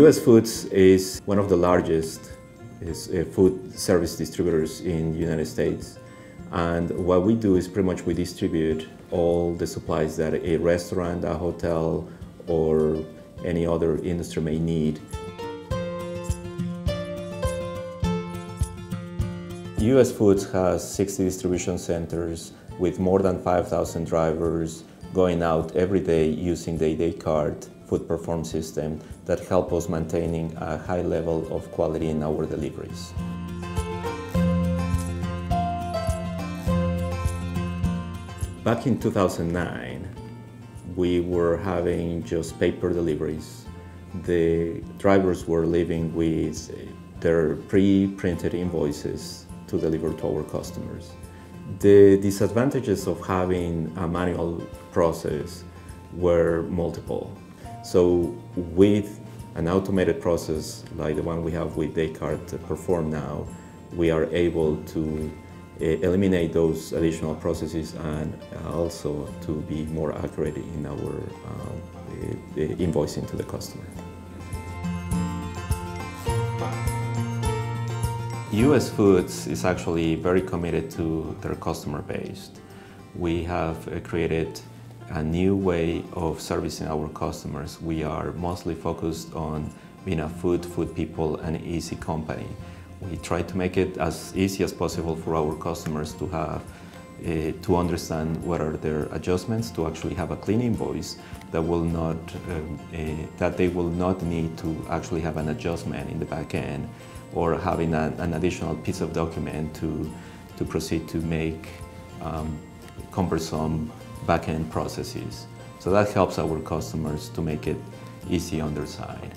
US Foods is one of the largest uh, food service distributors in the United States. And what we do is pretty much we distribute all the supplies that a restaurant, a hotel, or any other industry may need. US Foods has 60 distribution centers with more than 5,000 drivers going out every day using the Descartes food perform system that help us maintaining a high level of quality in our deliveries. Back in 2009, we were having just paper deliveries. The drivers were living with their pre-printed invoices to deliver to our customers. The disadvantages of having a manual process were multiple. So with an automated process like the one we have with Descartes Perform now, we are able to uh, eliminate those additional processes and also to be more accurate in our uh, invoicing to the customer. US Foods is actually very committed to their customer base. We have created a new way of servicing our customers. We are mostly focused on being a food, food people, and easy company. We try to make it as easy as possible for our customers to have uh, to understand what are their adjustments, to actually have a clean invoice that will not um, uh, that they will not need to actually have an adjustment in the back end or having a, an additional piece of document to, to proceed to make um, cumbersome back-end processes. So that helps our customers to make it easy on their side.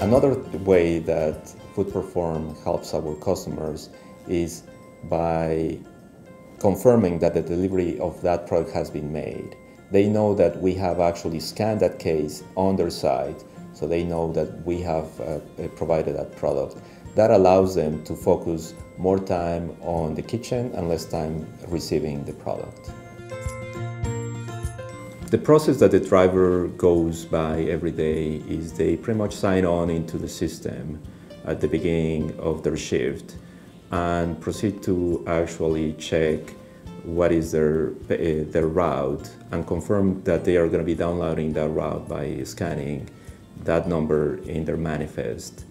Another way that FoodPerform helps our customers is by confirming that the delivery of that product has been made. They know that we have actually scanned that case on their site so they know that we have uh, uh, provided that product. That allows them to focus more time on the kitchen and less time receiving the product. The process that the driver goes by every day is they pretty much sign on into the system at the beginning of their shift and proceed to actually check what is their, uh, their route and confirm that they are going to be downloading that route by scanning that number in their manifest.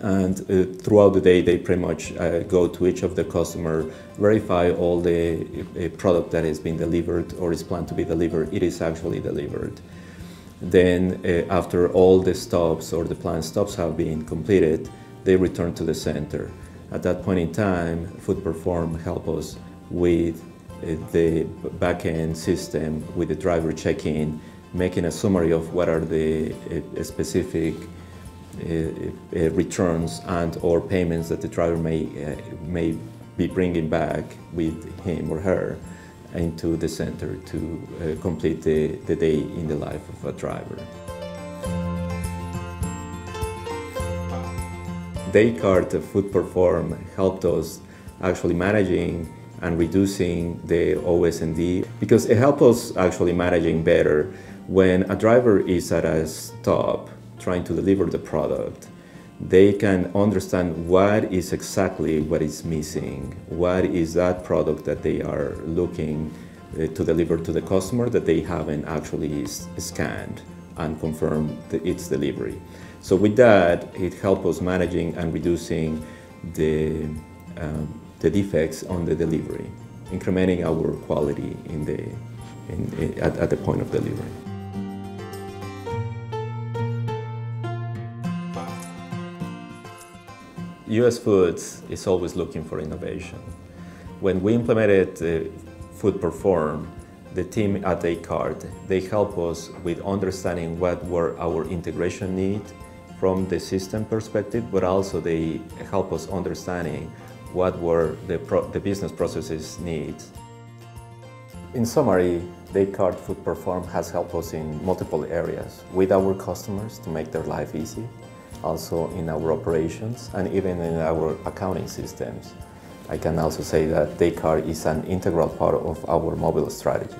And uh, throughout the day, they pretty much uh, go to each of the customer, verify all the uh, product that has been delivered or is planned to be delivered, it is actually delivered. Then uh, after all the stops or the planned stops have been completed, they return to the center. At that point in time, Food Perform help us with uh, the back-end system, with the driver check-in, making a summary of what are the uh, specific Uh, uh, returns and or payments that the driver may, uh, may be bringing back with him or her into the center to complete the, the day in the life of a driver. Descartes Food Perform helped us actually managing and reducing the OS&D because it helped us actually managing better when a driver is at a stop trying to deliver the product, they can understand what is exactly what is missing, what is that product that they are looking uh, to deliver to the customer that they haven't actually scanned and confirmed its delivery. So with that, it helps us managing and reducing the, um, the defects on the delivery, incrementing our quality in the, in, at, at the point of delivery. US Foods is always looking for innovation. When we implemented uh, Food Perform, the team at Descartes, they help us with understanding what were our integration needs from the system perspective, but also they help us understanding what were the, the business processes needs. In summary, Descartes Food Perform has helped us in multiple areas with our customers to make their life easy, also in our operations and even in our accounting systems. I can also say that Descartes is an integral part of our mobile strategy.